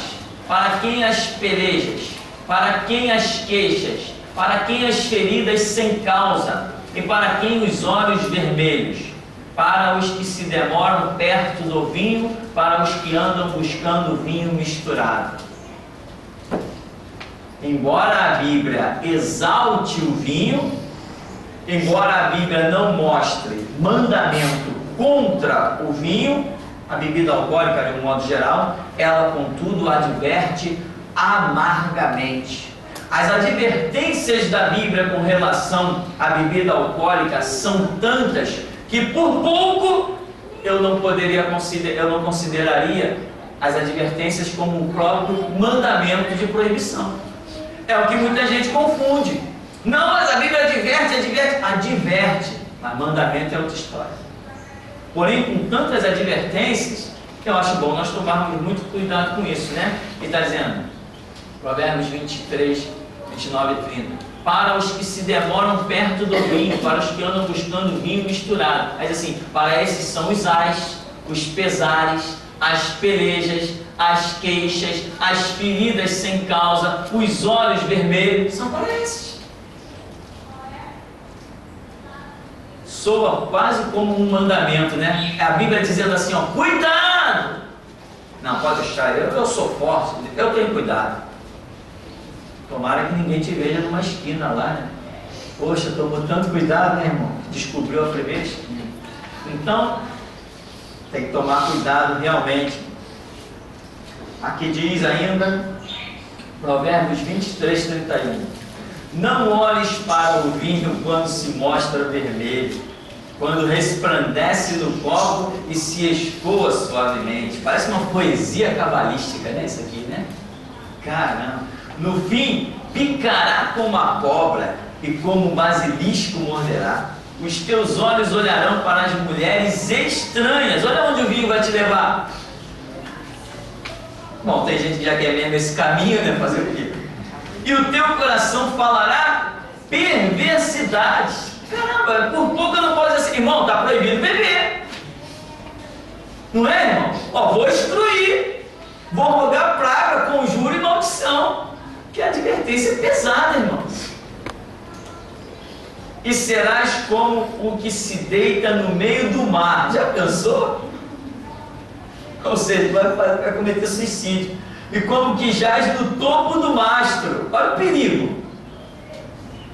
Para quem as pelejas? Para quem as queixas? Para quem as feridas sem causa? E para quem os olhos vermelhos? Para os que se demoram perto do vinho, para os que andam buscando vinho misturado. Embora a Bíblia exalte o vinho, embora a Bíblia não mostre mandamento contra o vinho, a bebida alcoólica de um modo geral, ela contudo adverte amargamente. As advertências da Bíblia com relação à bebida alcoólica são tantas que por pouco eu não poderia eu não consideraria as advertências como um próprio mandamento de proibição. É o que muita gente confunde. Não, mas a Bíblia adverte, adverte, adverte, mas mandamento é outra história. Porém, com tantas advertências, eu acho bom nós tomarmos muito cuidado com isso, né? Ele está dizendo, Provérbios 23, 29 e 30. Para os que se demoram perto do vinho, para os que andam buscando vinho misturado. Mas assim, para esses são os ais, os pesares, as pelejas, as queixas, as feridas sem causa, os olhos vermelhos, são para esses. Soa quase como um mandamento, né? A Bíblia dizendo assim, ó, cuidado! Não, pode deixar, eu, eu sou forte, eu tenho cuidado. Tomara que ninguém te veja numa esquina lá, né? Poxa, tomou tanto cuidado, né, irmão? Descobriu a primeira esquina. Então, tem que tomar cuidado realmente. Aqui diz ainda, Provérbios 23, 31. Não olhes para o vinho quando se mostra vermelho, quando resplandece no copo e se escoa suavemente. Parece uma poesia cabalística, né? Isso aqui, né? Caramba. No fim, picará como a cobra e como o basilisco morderá. Os teus olhos olharão para as mulheres estranhas. Olha onde o vinho vai te levar. Bom, tem gente que já quer mesmo esse caminho, né? Fazer o quê? E o teu coração falará perversidades. Caramba, por pouco eu não posso dizer assim, irmão, está proibido beber. Não é, irmão? Ó, vou instruir. Vou rogar praga, conjuro e maldição. Que advertência pesada, irmãos. E serás como o que se deita no meio do mar. Já pensou? Ou seja, vai, vai cometer suicídio. E como que jaz no topo do mastro. Olha o perigo.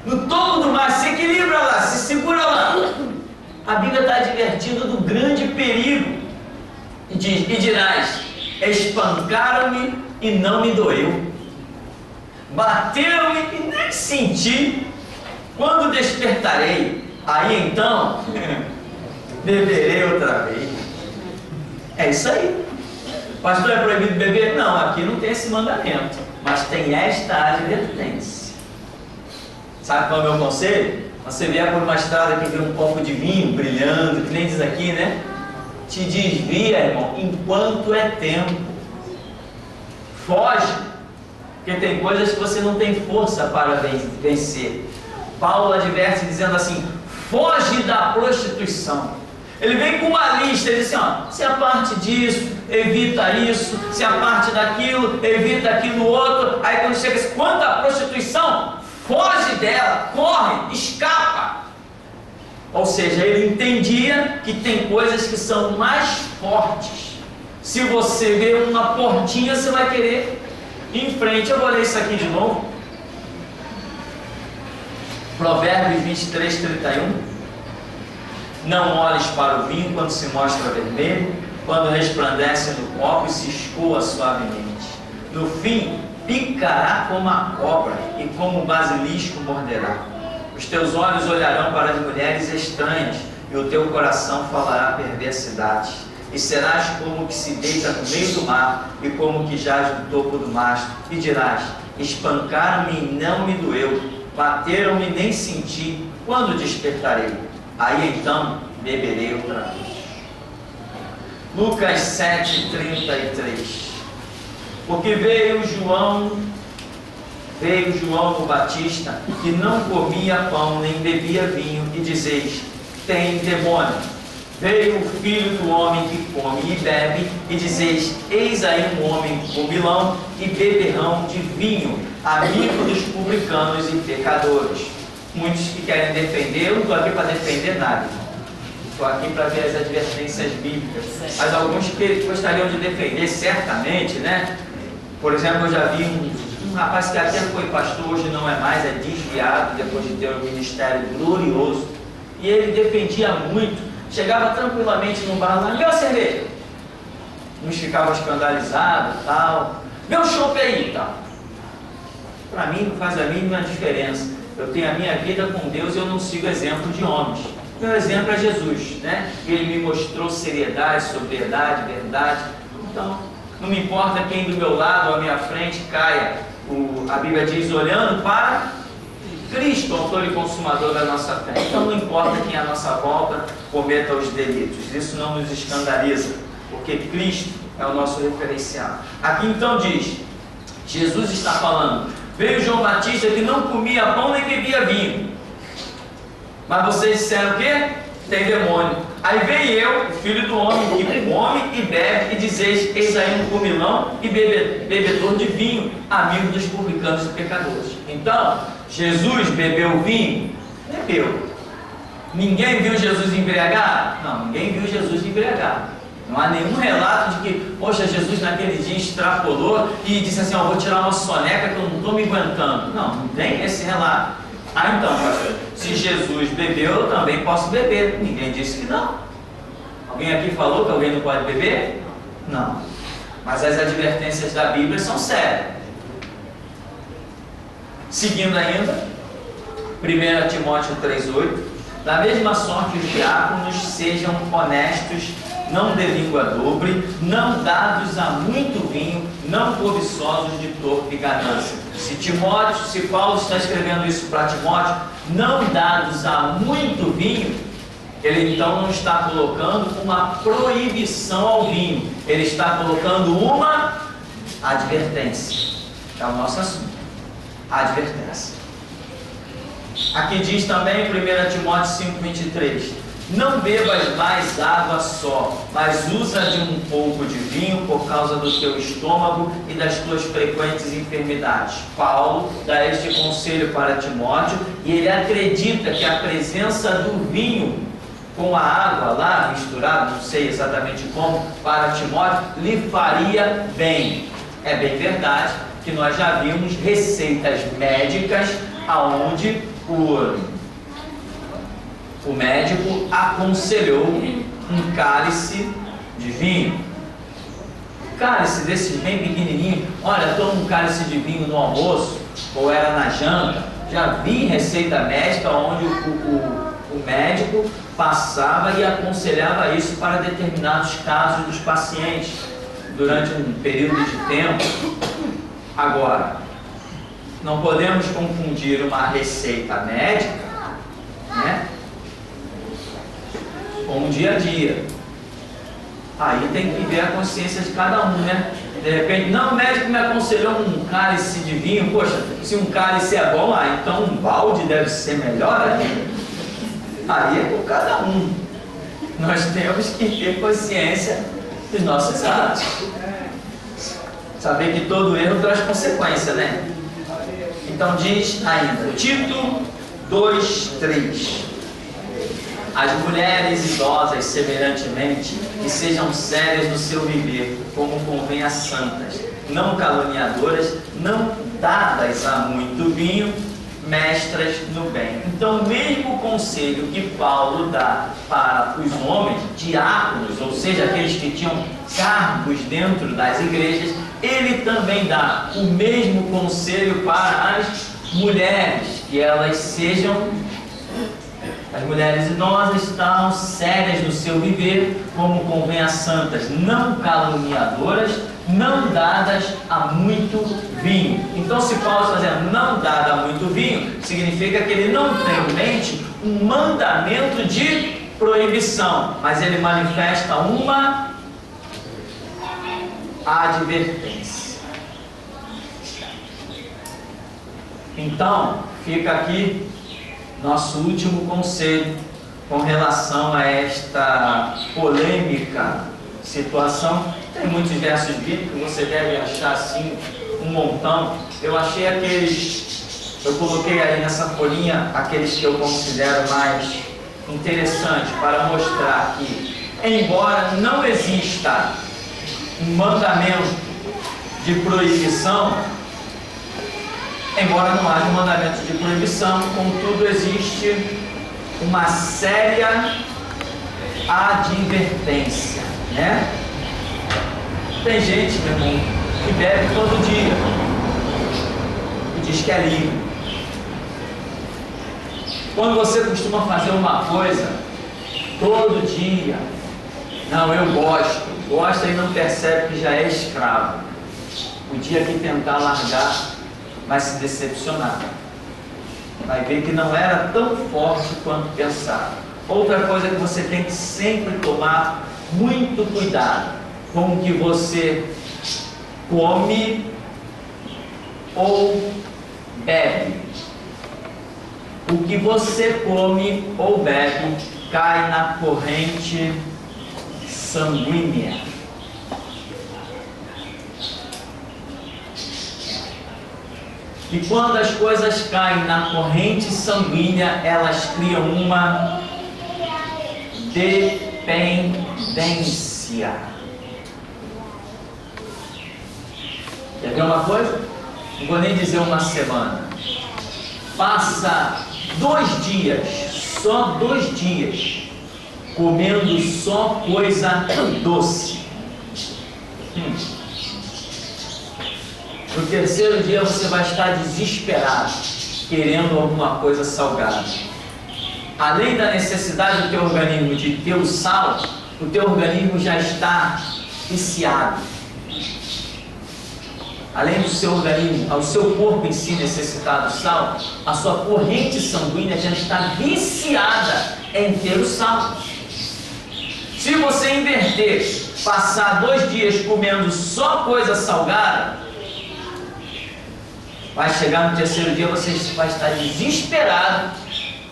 No topo do mastro, se equilibra lá, se segura lá. A Bíblia está advertindo do grande perigo. E, diz, e dirás: espancaram-me e não me doeu bateram-me e nem senti. Quando despertarei, aí então beberei outra vez. É isso aí. Pastor, é proibido beber? Não, aqui não tem esse mandamento. Mas tem esta advertência. Sabe qual é o meu conselho? Você vier por uma estrada que vê um copo de vinho brilhando, que nem diz aqui, né? Te desvia, irmão, enquanto é tempo. Foge porque tem coisas que você não tem força para vencer. Paulo adverte dizendo assim: foge da prostituição. Ele vem com uma lista, ele diz assim: ó, se a parte disso, evita isso, se a parte daquilo, evita aquilo outro. Aí quando chega assim, quanto à prostituição, foge dela, corre, escapa. Ou seja, ele entendia que tem coisas que são mais fortes. Se você vê uma portinha, você vai querer em frente, eu vou ler isso aqui de novo. Provérbios 23, 31. Não olhes para o vinho quando se mostra vermelho, quando resplandece no copo e se escoa suavemente. No fim, picará como a cobra e como o basilisco morderá. Os teus olhos olharão para as mulheres estranhas e o teu coração falará perversidade e serás como que se deita no meio do mar e como que jaz no topo do mastro, e dirás: Espancaram-me e não me doeu, bateram-me nem senti, quando despertarei? Aí então beberei outra vez. Lucas 7, 33. Porque veio João, veio João o Batista, que não comia pão nem bebia vinho, e dizeis: tem demônio Veio o filho do homem que come e bebe, e dizeis: Eis aí um homem comilão e beberrão de vinho, amigo dos publicanos e pecadores. Muitos que querem defender, eu não estou aqui para defender nada, estou aqui para ver as advertências bíblicas. Mas alguns que gostariam de defender, certamente, né? Por exemplo, eu já vi um, um rapaz que até foi pastor, hoje não é mais, é desviado depois de ter um ministério glorioso. E ele defendia muito Chegava tranquilamente num bar lá, meu cerveja. Uns ficavam escandalizados tal. Meu chope aí tal. Para mim não faz a mínima diferença. Eu tenho a minha vida com Deus e eu não sigo exemplo de homens. Meu exemplo é Jesus, né? Ele me mostrou seriedade, sobriedade, verdade. Então, não me importa quem do meu lado ou à minha frente caia. O, a Bíblia diz olhando para Cristo, autor e consumador da nossa fé. Então não importa quem à nossa volta cometa os delitos, isso não nos escandaliza, porque Cristo é o nosso referencial. Aqui então diz: Jesus está falando, veio João Batista que não comia pão nem bebia vinho. Mas vocês disseram o quê? Tem demônio. Aí vem eu, filho do homem, que come e bebe, e dizeis: Eis aí um comilão e bebe, bebedor de vinho, amigo dos publicanos e pecadores. Então, Jesus bebeu vinho? Bebeu. Ninguém viu Jesus embriagar? Não, ninguém viu Jesus embriagar. Não há nenhum relato de que, poxa, Jesus naquele dia extrapolou e disse assim: Ó, vou tirar uma soneca que eu não estou me aguentando. Não, não tem esse relato. Ah, então, pastor, se Jesus bebeu, eu também posso beber. Ninguém disse que não. Alguém aqui falou que alguém não pode beber? Não. Mas as advertências da Bíblia são sérias. Seguindo ainda, 1 Timóteo 3,8, da mesma sorte os diáconos sejam honestos, não de língua dobre, não dados a muito vinho, não cobiçosos de torpe ganância. Se Timóteo, se Paulo está escrevendo isso para Timóteo, não dados a muito vinho, ele então não está colocando uma proibição ao vinho, ele está colocando uma advertência. É o nosso assunto advertência. Aqui diz também 1 Timóteo 5,23: Não bebas mais água só, mas usa de um pouco de vinho por causa do teu estômago e das tuas frequentes enfermidades. Paulo dá este conselho para Timóteo e ele acredita que a presença do vinho com a água lá misturada, não sei exatamente como, para Timóteo, lhe faria bem. É bem verdade, que nós já vimos receitas médicas aonde o, o médico aconselhou um cálice de vinho. Cálice desses bem pequenininho, olha, toma um cálice de vinho no almoço, ou era na janta. Já vi receita médica onde o, o, o médico passava e aconselhava isso para determinados casos dos pacientes durante um período de tempo. Agora, não podemos confundir uma receita médica né, com o dia a dia. Aí tem que ver a consciência de cada um, né? De repente, não, o médico me aconselhou um cálice de vinho, poxa, se um cálice é bom, ah, então um balde deve ser melhor ainda. Aí é por cada um. Nós temos que ter consciência dos nossos atos. Saber que todo erro traz consequência, né? Então diz ainda, Tito 2, 3. As mulheres idosas, semelhantemente, que sejam sérias no seu viver, como convém a santas, não caluniadoras, não dadas a muito vinho, mestras no bem. Então, o mesmo conselho que Paulo dá para os homens, diáconos, ou seja, aqueles que tinham cargos dentro das igrejas, ele também dá o mesmo conselho para as mulheres, que elas sejam as mulheres idosas estão sérias no seu viver, como convém a santas, não caluniadoras, não dadas a muito vinho. Então, se Paulo está dizendo não dada a muito vinho, significa que ele não tem em mente um mandamento de proibição, mas ele manifesta uma advertência. Então, fica aqui nosso último conselho com relação a esta polêmica situação. Tem muitos versos bíblicos, você deve achar assim um montão. Eu achei aqueles, eu coloquei aí nessa folhinha aqueles que eu considero mais interessantes para mostrar que, embora não exista um mandamento de proibição, embora não haja um mandamento de proibição, contudo existe uma séria advertência, né? Tem gente, meu irmão, que bebe todo dia e diz que é livre. Quando você costuma fazer uma coisa todo dia, não, eu gosto, gosta e não percebe que já é escravo. O dia que tentar largar, vai se decepcionar. Vai ver que não era tão forte quanto pensava. Outra coisa que você tem que sempre tomar muito cuidado com o que você come ou bebe. O que você come ou bebe cai na corrente sanguínea. E quando as coisas caem na corrente sanguínea, elas criam uma dependência. Quer ver uma coisa? Não vou nem dizer uma semana. Passa dois dias, só dois dias, comendo só coisa doce. Hum. No terceiro dia você vai estar desesperado, querendo alguma coisa salgada. Além da necessidade do teu organismo de ter o sal, o teu organismo já está viciado. Além do seu organismo, ao seu corpo em si necessitar do sal, a sua corrente sanguínea já está viciada em ter o sal. Se você inverter, passar dois dias comendo só coisa salgada, vai chegar no terceiro dia, você vai estar desesperado,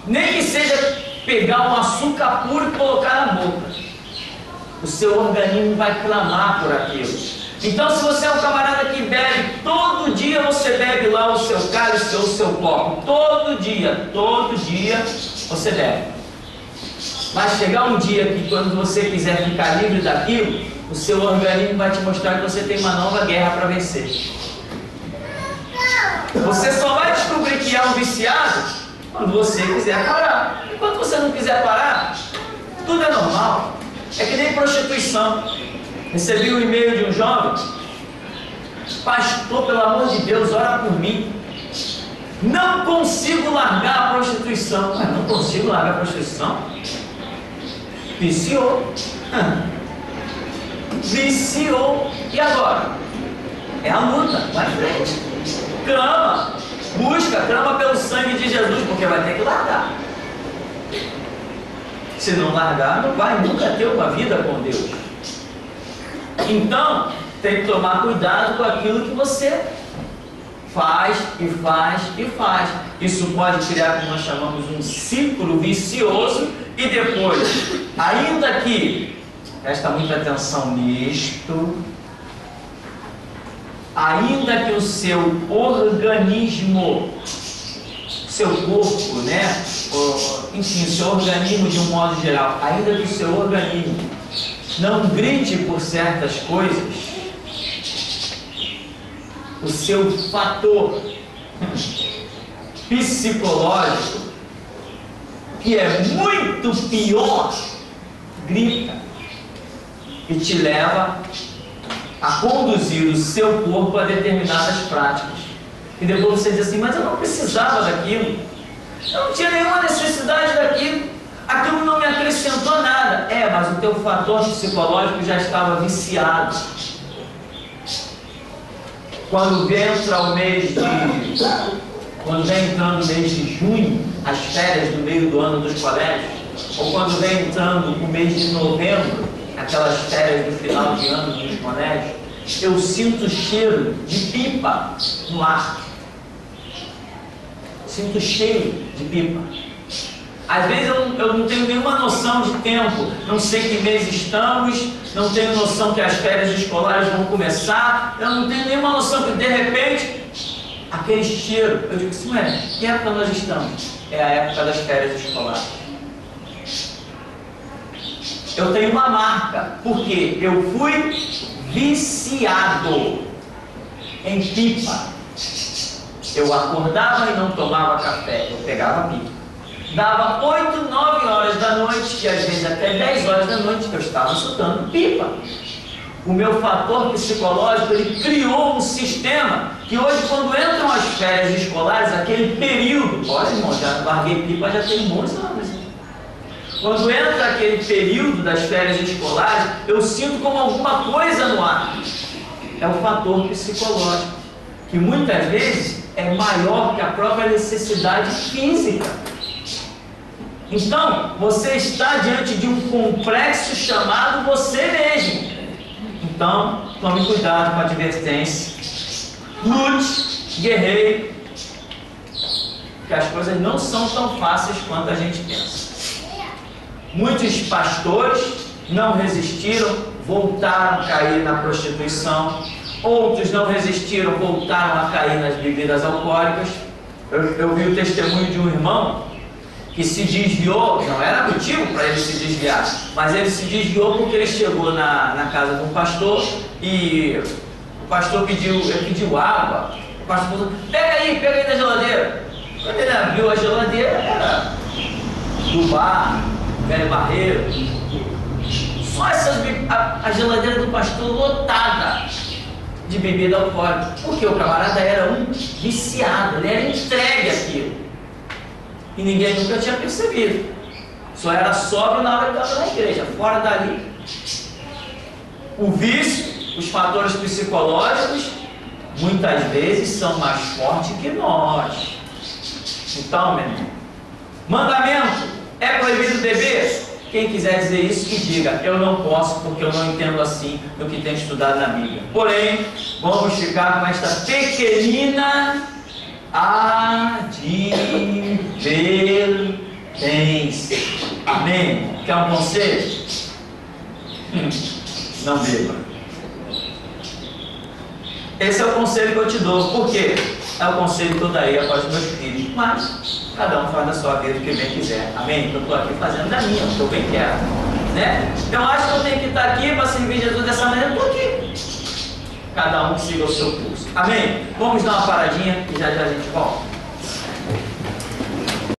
nem que seja pegar um açúcar puro e colocar na boca. O seu organismo vai clamar por aquilo. Então, se você é um camarada que bebe, todo dia você bebe lá o seu cálice ou o seu copo. Todo dia, todo dia você bebe. Vai chegar um dia que quando você quiser ficar livre daquilo, o seu organismo vai te mostrar que você tem uma nova guerra para vencer. Você só vai descobrir que é um viciado quando você quiser parar. Enquanto você não quiser parar, tudo é normal. É que nem prostituição. Recebi um e-mail de um jovem. Pastor, pelo amor de Deus, ora por mim. Não consigo largar a prostituição. Mas não consigo largar a prostituição? Viciou. Viciou. E agora? É a luta. Vai frente. Clama. Busca, clama pelo sangue de Jesus, porque vai ter que largar. Se não largar, não vai nunca ter uma vida com Deus. Então, tem que tomar cuidado com aquilo que você faz e faz e faz. Isso pode criar o que nós chamamos um ciclo vicioso e depois, ainda que, presta muita atenção nisto, ainda que o seu organismo, seu corpo, né? enfim, o seu organismo de um modo geral, ainda que o seu organismo não grite por certas coisas, o seu fator psicológico, que é muito pior, grita e te leva a conduzir o seu corpo a determinadas práticas. E depois você diz assim, mas eu não precisava daquilo, eu não tinha nenhuma necessidade daquilo, aquilo não me acrescentou nada. É, mas o teu fator psicológico já estava viciado. Quando entra o mês de. Quando vem entrando o mês de junho, as férias do meio do ano dos colégios, ou quando vem entrando o mês de novembro, aquelas férias do final de ano dos colégios, eu sinto cheiro de pipa no ar. Sinto cheiro de pipa. Às vezes eu, eu não tenho nenhuma noção de tempo, não sei que mês estamos, não tenho noção que as férias escolares vão começar, eu não tenho nenhuma noção que de repente aquele cheiro, eu digo assim, ué, que época nós estamos? É a época das férias escolares. Eu tenho uma marca, porque eu fui viciado em pipa. Eu acordava e não tomava café, eu pegava pipa. Dava 8, 9 horas da noite, e às vezes até 10 horas da noite, eu estava soltando pipa. O meu fator psicológico, ele criou um sistema que hoje, quando entram as férias escolares, aquele período, olha irmão, já larguei pipa já tem muitos anos. Quando entra aquele período das férias escolares, eu sinto como alguma coisa no ar. É o fator psicológico, que muitas vezes é maior que a própria necessidade física. Então, você está diante de um complexo chamado você mesmo. Então, tome cuidado com a advertência. Lute, guerreiro, que as coisas não são tão fáceis quanto a gente pensa. Muitos pastores não resistiram, voltaram a cair na prostituição. Outros não resistiram, voltaram a cair nas bebidas alcoólicas. Eu, eu vi o testemunho de um irmão que se desviou, não era motivo para ele se desviar, mas ele se desviou porque ele chegou na, na casa de um pastor e o pastor pediu, ele pediu água. O pastor falou, pega aí, pega aí da geladeira. Quando ele abriu a geladeira, era do bar, velho barreiro. Só essas, a, a geladeira do pastor lotada de bebida alcoólica. Porque o camarada era um viciado, ele era entregue àquilo. E ninguém nunca tinha percebido. Só era sóbrio na hora que estava na igreja. Fora dali, o vício, os fatores psicológicos, muitas vezes são mais fortes que nós. Então, meu irmão, mandamento é proibido beber? Quem quiser dizer isso, que diga. Eu não posso, porque eu não entendo assim no que tem estudado na Bíblia. Porém, vamos ficar com esta pequenina advertência. Amém? Quer um conselho? Hum, não beba. Esse é o conselho que eu te dou. Por quê? O conselho que eu daria para os meus filhos. Mas cada um faz da sua vida o que bem quiser. Amém? Eu estou aqui fazendo da minha, o que eu bem quero. Né? Então acho que eu tenho que estar aqui para servir Jesus dessa maneira. Estou aqui. Cada um siga o seu curso. Amém? Vamos dar uma paradinha e já já a gente volta.